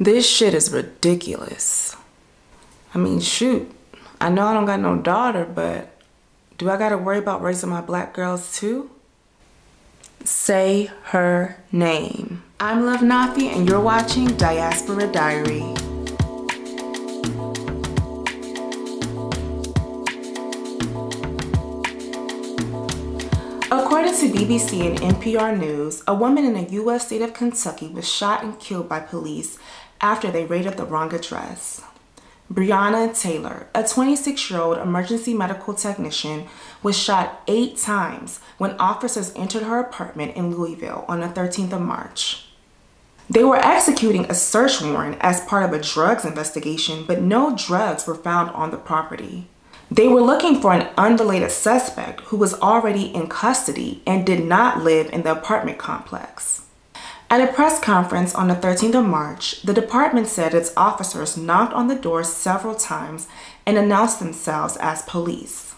This shit is ridiculous. I mean, shoot. I know I don't got no daughter, but do I gotta worry about raising my black girls too? Say her name. I'm Love Nafi and you're watching Diaspora Diary. According to BBC and NPR News, a woman in the U.S. state of Kentucky was shot and killed by police after they raided the wrong address. Breonna Taylor, a 26 year old emergency medical technician, was shot eight times when officers entered her apartment in Louisville on the 13th of March. They were executing a search warrant as part of a drugs investigation, but no drugs were found on the property. They were looking for an unrelated suspect who was already in custody and did not live in the apartment complex. At a press conference on the 13th of March, the department said its officers knocked on the door several times and announced themselves as police.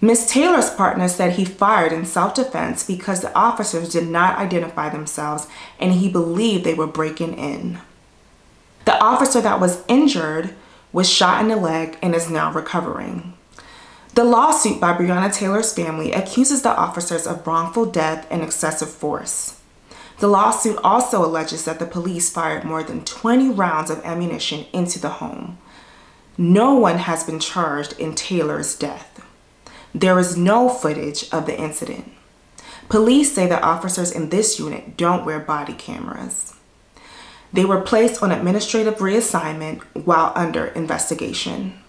Ms. Taylor's partner said he fired in self-defense because the officers did not identify themselves and he believed they were breaking in. The officer that was injured was shot in the leg and is now recovering. The lawsuit by Breonna Taylor's family accuses the officers of wrongful death and excessive force. The lawsuit also alleges that the police fired more than 20 rounds of ammunition into the home. No one has been charged in Taylor's death. There is no footage of the incident. Police say that officers in this unit don't wear body cameras. They were placed on administrative reassignment while under investigation.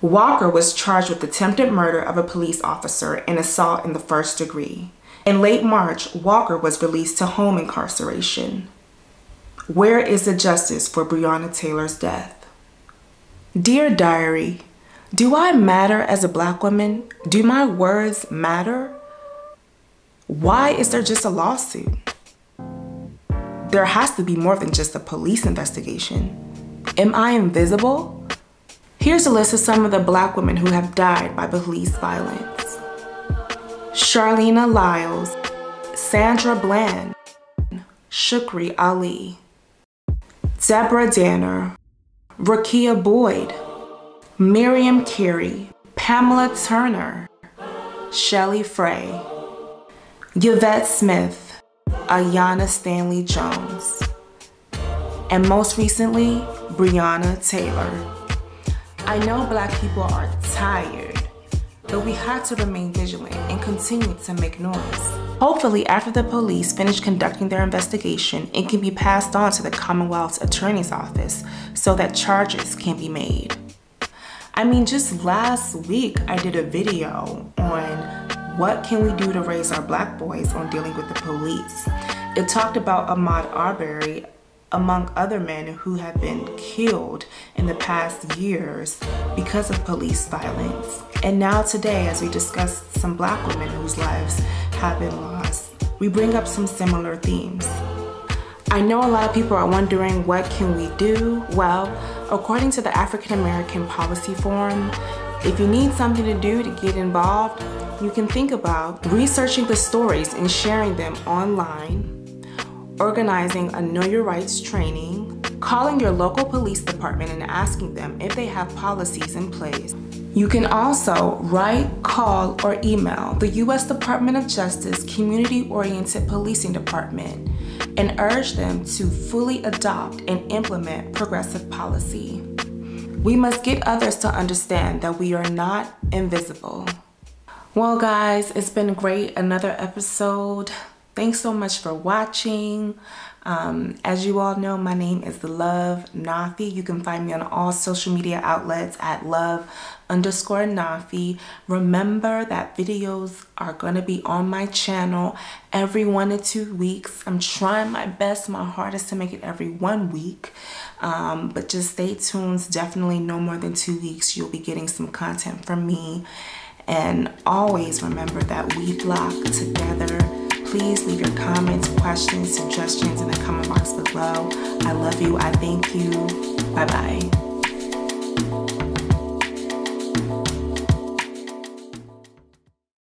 Walker was charged with attempted murder of a police officer and assault in the first degree. In late March, Walker was released to home incarceration. Where is the justice for Breonna Taylor's death? Dear Diary, do I matter as a black woman? Do my words matter? Why is there just a lawsuit? There has to be more than just a police investigation. Am I invisible? Here's a list of some of the black women who have died by police violence. Charleena Lyles, Sandra Bland, Shukri Ali, Deborah Danner, Rekia Boyd, Miriam Carey, Pamela Turner, Shelly Frey, Yvette Smith, Aiyana Stanley Jones, and most recently, Breonna Taylor. I know black people are tired but we had to remain vigilant and continue to make noise. Hopefully, after the police finish conducting their investigation, it can be passed on to the Commonwealth's Attorney's Office so that charges can be made. I mean, just last week, I did a video on what can we do to raise our black boys on dealing with the police. It talked about Ahmaud Arbery, among other men who have been killed in the past years because of police violence. And now today, as we discuss some black women whose lives have been lost, we bring up some similar themes. I know a lot of people are wondering what can we do? Well, according to the African American Policy Forum, if you need something to do to get involved, you can think about researching the stories and sharing them online, organizing a Know Your Rights training, calling your local police department and asking them if they have policies in place. You can also write, call, or email the U.S. Department of Justice Community Oriented Policing Department and urge them to fully adopt and implement progressive policy. We must get others to understand that we are not invisible. Well, guys, it's been great. Another episode. Thanks so much for watching. Um, as you all know, my name is the Love Nafi. You can find me on all social media outlets at love underscore Nafi. Remember that videos are going to be on my channel every one to two weeks. I'm trying my best, my hardest to make it every one week. Um, but just stay tuned. Definitely no more than two weeks. You'll be getting some content from me. And always remember that we block together please leave your comments, questions, suggestions in the comment box below. I love you. I thank you. Bye bye.